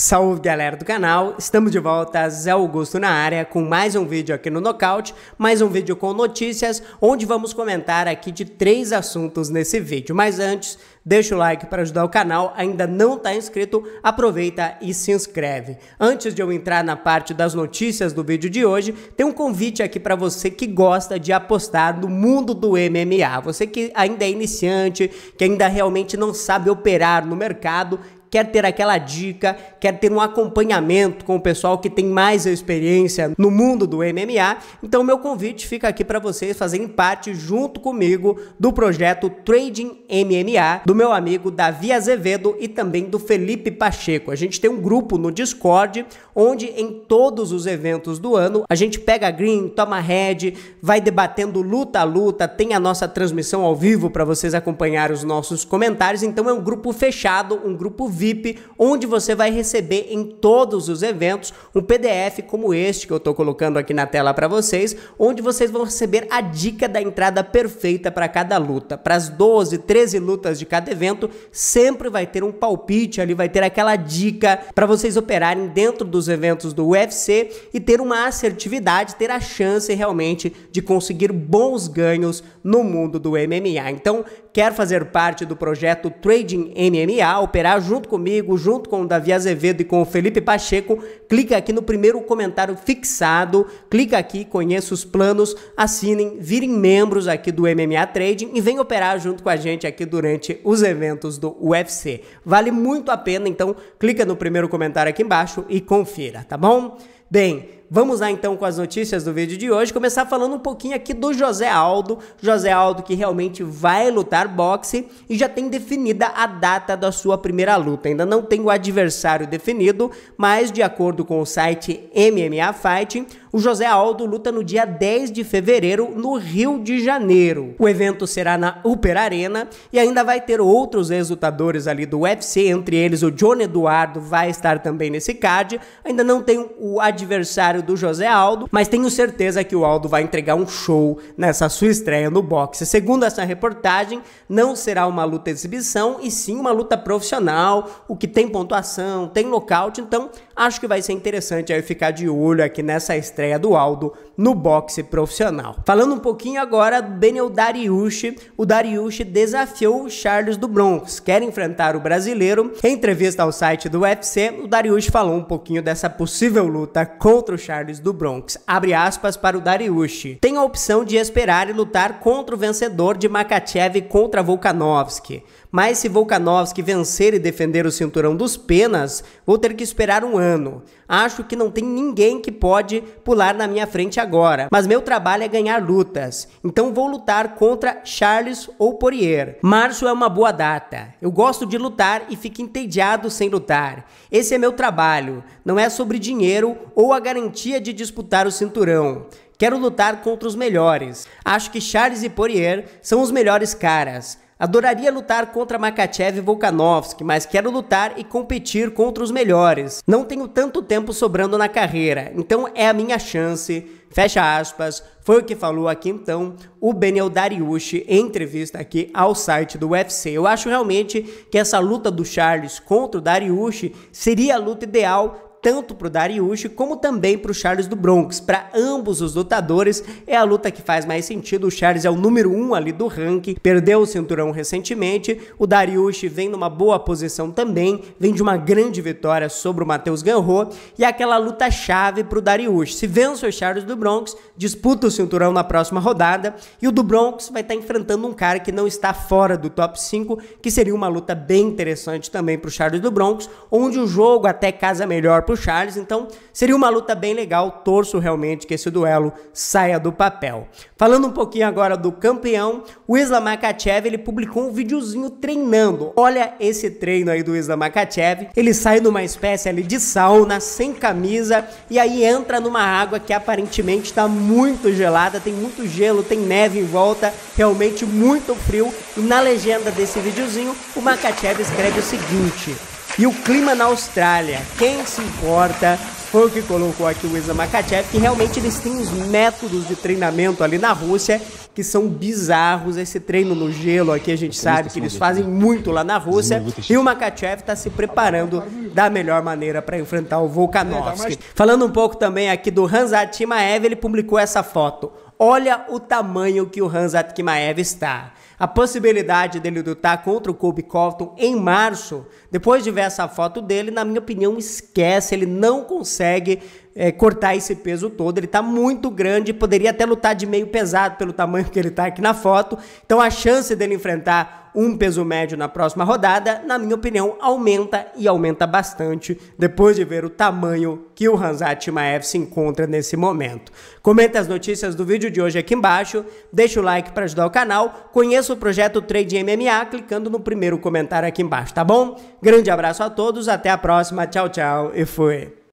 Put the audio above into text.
Salve galera do canal, estamos de volta, Zé Augusto na área com mais um vídeo aqui no Nocaute, mais um vídeo com notícias, onde vamos comentar aqui de três assuntos nesse vídeo. Mas antes, deixa o like para ajudar o canal, ainda não está inscrito, aproveita e se inscreve. Antes de eu entrar na parte das notícias do vídeo de hoje, tem um convite aqui para você que gosta de apostar no mundo do MMA, você que ainda é iniciante, que ainda realmente não sabe operar no mercado, quer ter aquela dica, quer ter um acompanhamento com o pessoal que tem mais experiência no mundo do MMA, então meu convite fica aqui para vocês fazerem parte junto comigo do projeto Trading MMA do meu amigo Davi Azevedo e também do Felipe Pacheco. A gente tem um grupo no Discord onde em todos os eventos do ano a gente pega green, toma head, vai debatendo luta a luta, tem a nossa transmissão ao vivo para vocês acompanhar os nossos comentários, então é um grupo fechado, um grupo VIP, onde você vai receber em todos os eventos um PDF como este que eu estou colocando aqui na tela para vocês, onde vocês vão receber a dica da entrada perfeita para cada luta. Para as 12, 13 lutas de cada evento, sempre vai ter um palpite ali, vai ter aquela dica para vocês operarem dentro dos eventos do UFC e ter uma assertividade, ter a chance realmente de conseguir bons ganhos no mundo do MMA. Então, quer fazer parte do projeto Trading MMA, operar junto comigo, junto com o Davi Azevedo e com o Felipe Pacheco, clica aqui no primeiro comentário fixado, clica aqui, conheça os planos, assinem, virem membros aqui do MMA Trading e venham operar junto com a gente aqui durante os eventos do UFC. Vale muito a pena, então clica no primeiro comentário aqui embaixo e confira, tá bom? Bem, Vamos lá então com as notícias do vídeo de hoje. Começar falando um pouquinho aqui do José Aldo. José Aldo que realmente vai lutar boxe e já tem definida a data da sua primeira luta. Ainda não tem o adversário definido, mas de acordo com o site MMA Fighting, o José Aldo luta no dia 10 de fevereiro no Rio de Janeiro. O evento será na Upper Arena e ainda vai ter outros ex-lutadores ali do UFC, entre eles o John Eduardo vai estar também nesse card. Ainda não tem o adversário do José Aldo, mas tenho certeza que o Aldo vai entregar um show nessa sua estreia no boxe. Segundo essa reportagem, não será uma luta exibição e sim uma luta profissional, o que tem pontuação, tem nocaute, então acho que vai ser interessante aí ficar de olho aqui nessa estreia do Aldo no boxe profissional. Falando um pouquinho agora do Daniel Dariush, o Dariush desafiou o Charles do Bronx, quer enfrentar o brasileiro. Em entrevista ao site do UFC, o Dariush falou um pouquinho dessa possível luta contra o Charles do Bronx. Abre aspas para o Dariush. Tem a opção de esperar e lutar contra o vencedor de Makachev contra Volkanovski. Mas se Volkanovski vencer e defender o cinturão dos penas, vou ter que esperar um ano. Acho que não tem ninguém que pode pular na minha frente agora, mas meu trabalho é ganhar lutas. Então vou lutar contra Charles ou Poirier. Março é uma boa data. Eu gosto de lutar e fico entediado sem lutar. Esse é meu trabalho. Não é sobre dinheiro ou a garantia de disputar o cinturão. Quero lutar contra os melhores. Acho que Charles e Poirier são os melhores caras. Adoraria lutar contra Makachev e Volkanovski, mas quero lutar e competir contra os melhores. Não tenho tanto tempo sobrando na carreira, então é a minha chance. Fecha aspas. Foi o que falou aqui então o Benel Dariush em entrevista aqui ao site do UFC. Eu acho realmente que essa luta do Charles contra o Dariush seria a luta ideal tanto para o Dariush como também para o Charles do Bronx. Para ambos os lutadores, é a luta que faz mais sentido. O Charles é o número um ali do ranking, perdeu o cinturão recentemente. O Dariush vem numa boa posição também, vem de uma grande vitória sobre o Matheus Ganro e aquela luta chave para o Dariush. Se vence o Charles do Bronx, disputa o cinturão na próxima rodada e o do Bronx vai estar tá enfrentando um cara que não está fora do top 5, que seria uma luta bem interessante também para o Charles do Bronx, onde o jogo até casa melhor pro Charles, então seria uma luta bem legal. Torço realmente que esse duelo saia do papel. Falando um pouquinho agora do campeão, o Islam Makachev, ele publicou um videozinho treinando. Olha esse treino aí do Islam Makachev. Ele sai numa espécie ali de sauna, sem camisa, e aí entra numa água que aparentemente está muito gelada, tem muito gelo, tem neve em volta, realmente muito frio. E na legenda desse videozinho, o Makachev escreve o seguinte: e o clima na Austrália, quem se importa? foi o que colocou aqui o Islam Makachev, que realmente eles têm os métodos de treinamento ali na Rússia que são bizarros. Esse treino no gelo aqui a gente sabe que eles fazem muito lá na Rússia e o Makachev está se preparando da melhor maneira para enfrentar o Volkanovski. Falando um pouco também aqui do Hanzat Timaev, ele publicou essa foto. Olha o tamanho que o Hanzat Kimaev está. A possibilidade dele lutar contra o Kobe Covington em março, depois de ver essa foto dele, na minha opinião, esquece. Ele não consegue é, cortar esse peso todo. Ele está muito grande, poderia até lutar de meio pesado pelo tamanho que ele está aqui na foto. Então a chance dele enfrentar um peso médio na próxima rodada, na minha opinião, aumenta e aumenta bastante depois de ver o tamanho que o Hanzat Chimaev se encontra nesse momento. Comenta as notícias do vídeo de hoje aqui embaixo, deixa o like para ajudar o canal, conheça o projeto Trade MMA clicando no primeiro comentário aqui embaixo, tá bom? Grande abraço a todos, até a próxima, tchau, tchau e fui!